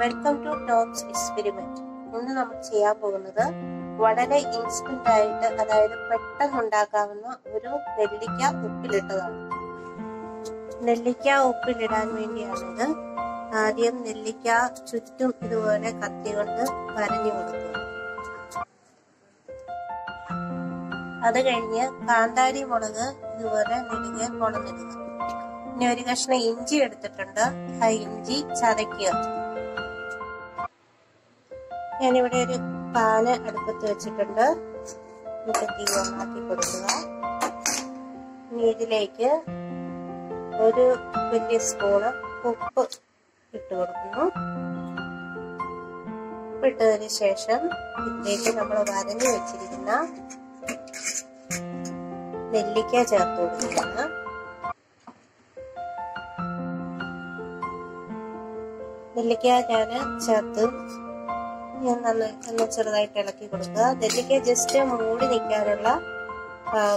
Welcome to tops experiment ഇന്ന് നമ്മൾ ചെയ്യാൻ പോകുന്നത് വളരെ ഇൻസ്റ്റന്റ് ആയിട്ട് അതായത് പെട്ടെന്ന് ഉണ്ടാക്കാവുന്ന ഒരു നെല്ലിക്ക ഉപ്പിലിട്ടതാണ്. നെല്ലിക്ക ഉപ്പിലിടാൻ വേണ്ടിയാണിത്. ആദ്യം നെല്ലിക്ക ചുറ്റും ഇതുപോലെ കത്തി കൊണ്ട് വരഞ്ഞു കൊടുക്കുക. അത് കഴിഞ്ഞ് കാന്താരി മുളക് ഇതുപോലെ നെല്ലിക്ക കൊണന്നിടുക ഇനി ഒരു കഷ്ണം ഇഞ്ചി എടുത്തിട്ടുണ്ട്. ആ ഇഞ്ചി ചതയ്ക്കുക. ഞാനിവിടെ ഒരു പാന് അടുപ്പത്ത് വെച്ചിട്ടുണ്ട്. എന്നിട്ട് തീ ഓണാക്കി കൊടുക്കുക. ഇനി ഇതിലേക്ക് ഒരു വലിയ സ്പൂണ് ഉപ്പ് ഇട്ട് കൊടുക്കുന്നു. ഉപ്പിട്ടതിന് ശേഷം ഇതിലേക്ക് നമ്മൾ വരഞ്ഞു വെച്ചിരിക്കുന്ന നെല്ലിക്ക ചേർത്ത് കൊടുക്കുകയാണ്. നെല്ലിക്ക ഞാൻ ചേർത്ത് ഞാൻ നന്നായി ചെറുതായിട്ട് ഇളക്കി കൊടുക്കുക. നെല്ലിക്ക ജസ്റ്റ് മൂടി നിൽക്കാനുള്ള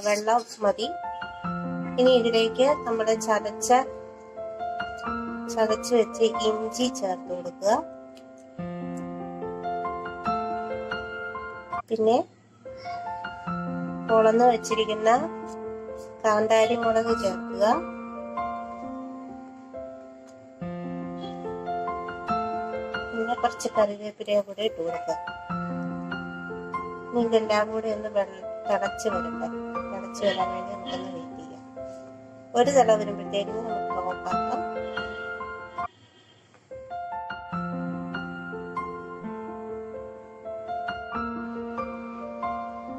വെള്ളം മതി. ഇനി ഇതിലേക്ക് നമ്മൾ ചതച്ച ചതച്ച് വെച്ച് ഇഞ്ചി ചേർത്ത് കൊടുക്കുക. പിന്നെ പൊളന്ന് വെച്ചിരിക്കുന്ന കാന്താരി മുളക് ചേർക്കുക. കുറച്ച് കറിവേപ്പിലയെ കൂടെ ഇട്ട് കൊടുക്കുക. ഇതെല്ലാം കൂടി ഒന്ന് വെള്ളം തിളച്ച് വരട്ടെ തിളച്ച് വരാൻ വേണ്ടി നമുക്കൊന്ന് വെയിറ്റ് ചെയ്യാം. ഒരു തല വരുമ്പോഴത്തേക്കും നമുക്ക് ഓഫാക്കാം.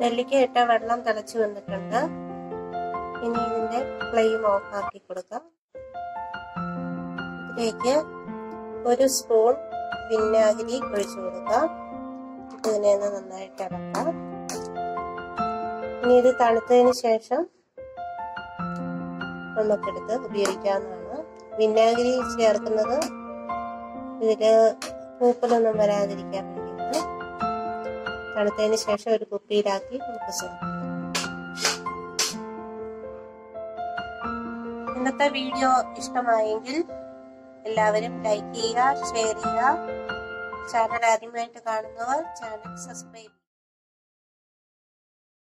നെല്ലിക്ക ഇട്ട വെള്ളം തിളച്ച് വന്നിട്ടുണ്ട്. ഇനി ഇതിന്റെ ഫ്ലെയിം ഓഫാക്കി കൊടുക്കാം. ഇതിലേക്ക് ഒരു സ്പൂൺ വിനാഗിരി ഒഴിച്ചു കൊടുക്കാം ഇതിനെ ഒന്ന് നന്നായിട്ട് ഇളക്കാം ഇനി ഇത് തണുത്തതിന് ശേഷം നമുക്കെടുത്ത് ഉപയോഗിക്കാവുന്നതാണ്. വിനാഗിരി ചേർക്കുന്നത് ഇതിൽ പൂപ്പലൊന്നും വരാതിരിക്കാൻ വേണ്ടിയിട്ട് തണുത്തതിന് ശേഷം ഒരു കുപ്പിയിലാക്കി നമുക്ക് ഇന്നത്തെ വീഡിയോ ഇഷ്ടമായെങ്കിൽ എല്ലാവരും ലൈക്ക് ചെയ്യുക ഷെയർ ചെയ്യുക. ചാനൽ ആദ്യമായിട്ട് കാണുന്നവർ ചാനൽ സബ്സ്ക്രൈബ്